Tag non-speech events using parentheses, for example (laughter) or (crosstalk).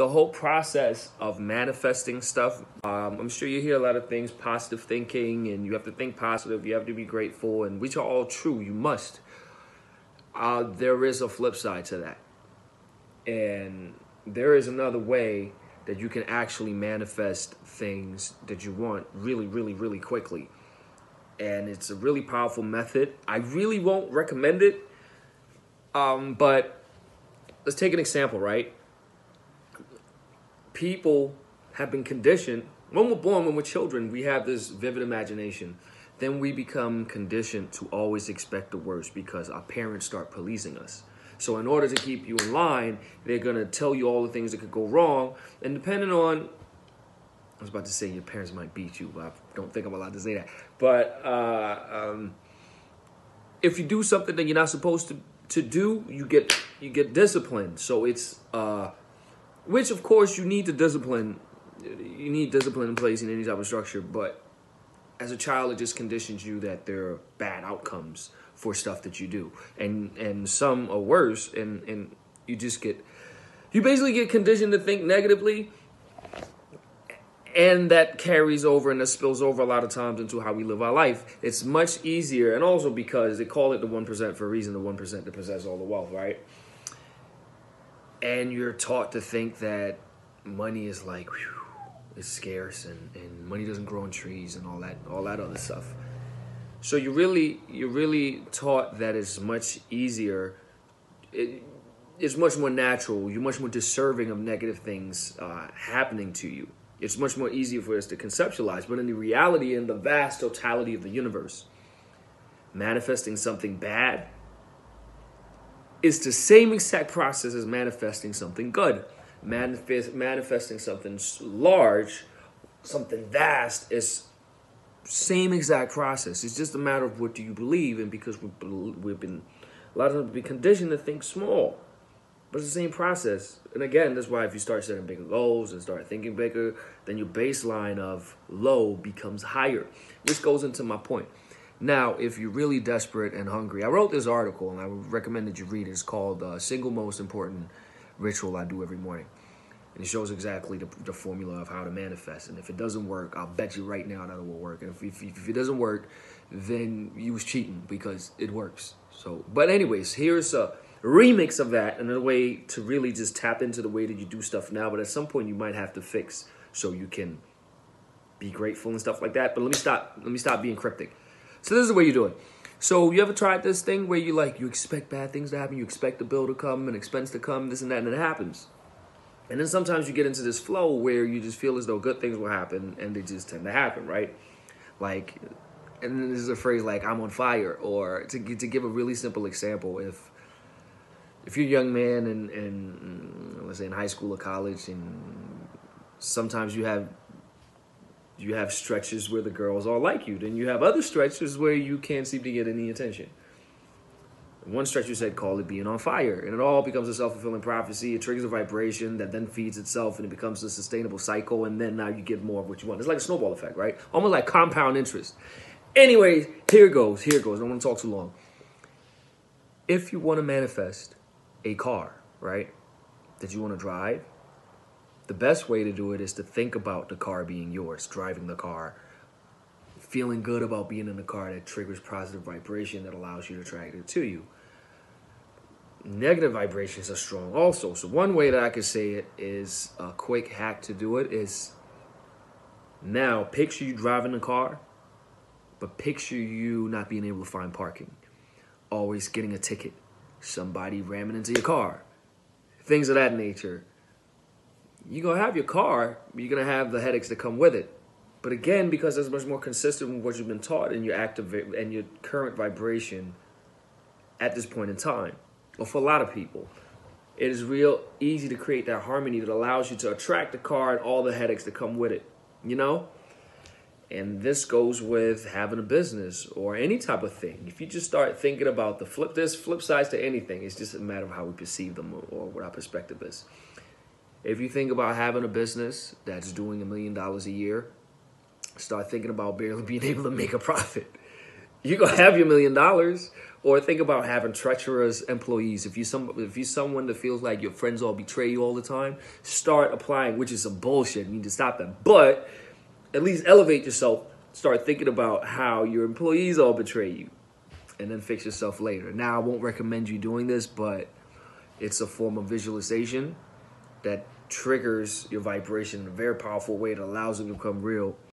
the whole process of manifesting stuff, um, I'm sure you hear a lot of things, positive thinking, and you have to think positive, you have to be grateful, and which are all true. You must. Uh, there is a flip side to that. And there is another way that you can actually manifest things that you want really, really, really quickly. And it's a really powerful method. I really won't recommend it. Um, but let's take an example, right? People have been conditioned. When we're born, when we're children, we have this vivid imagination. Then we become conditioned to always expect the worst because our parents start policing us. So in order to keep you in line, they're gonna tell you all the things that could go wrong, and depending on, I was about to say your parents might beat you, but I don't think I'm allowed to say that. But uh, um, if you do something that you're not supposed to to do, you get you get disciplined. So it's uh, which of course you need to discipline. You need discipline in place in any type of structure, but as a child, it just conditions you that there are bad outcomes for stuff that you do, and and some are worse, and and you just get you basically get conditioned to think negatively, and that carries over and that spills over a lot of times into how we live our life. It's much easier, and also because they call it the one percent for a reason, the one percent that possess all the wealth, right? And you're taught to think that money is like. Whew, it's scarce and, and money doesn't grow on trees and all that all that other stuff. So you really you're really taught that it's much easier. It, it's much more natural. You're much more deserving of negative things uh, happening to you. It's much more easier for us to conceptualize. But in the reality, in the vast totality of the universe, manifesting something bad is the same exact process as manifesting something good. Manifest, manifesting something large, something vast is same exact process. It's just a matter of what do you believe, and because we've, we've been a lot of times been conditioned to think small, but it's the same process. And again, that's why if you start setting bigger goals and start thinking bigger, then your baseline of low becomes higher. This goes into my point. Now, if you're really desperate and hungry, I wrote this article and I would recommend that you read it. It's called uh, "Single Most Important Ritual I Do Every Morning." And it shows exactly the, the, formula of how to manifest. And if it doesn't work, I'll bet you right now that it will work. And if, if, if it doesn't work, then you was cheating because it works. So, but anyways, here's a remix of that, another way to really just tap into the way that you do stuff now. But at some point, you might have to fix so you can be grateful and stuff like that. But let me stop. Let me stop being cryptic. So this is the way you do it. So you ever tried this thing where you like you expect bad things to happen, you expect the bill to come, an expense to come, this and that, and it happens. And then sometimes you get into this flow where you just feel as though good things will happen and they just tend to happen, right? Like, and then this is a phrase like "I'm on fire," or to to give a really simple example, if if you're a young man and and let's say in high school or college, and sometimes you have you have stretches where the girls all like you, then you have other stretches where you can't seem to get any attention. One stretcher said, call it being on fire. And it all becomes a self fulfilling prophecy. It triggers a vibration that then feeds itself and it becomes a sustainable cycle. And then now you get more of what you want. It's like a snowball effect, right? Almost like compound interest. Anyways, here goes. Here goes. I don't want to talk too long. If you want to manifest a car, right, that you want to drive, the best way to do it is to think about the car being yours, driving the car, feeling good about being in the car that triggers positive vibration that allows you to attract it to you. Negative vibrations are strong also. So one way that I could say it is a quick hack to do it is now picture you driving the car, but picture you not being able to find parking. Always getting a ticket. Somebody ramming into your car. Things of that nature. You're gonna have your car, you're gonna have the headaches that come with it but again, because it's much more consistent with what you've been taught and your active and your current vibration at this point in time, or for a lot of people, it is real easy to create that harmony that allows you to attract the car and all the headaches that come with it. You know? And this goes with having a business or any type of thing. If you just start thinking about the flip, this flip sides to anything. It's just a matter of how we perceive them or what our perspective is. If you think about having a business that's doing a million dollars a year, start thinking about barely (laughs) being able to make a profit. You're gonna have your million dollars. Or think about having treacherous employees. If you some if you someone that feels like your friends all betray you all the time, start applying, which is some bullshit. You need to stop that. But at least elevate yourself. Start thinking about how your employees all betray you, and then fix yourself later. Now, I won't recommend you doing this, but it's a form of visualization that triggers your vibration in a very powerful way that allows it to become real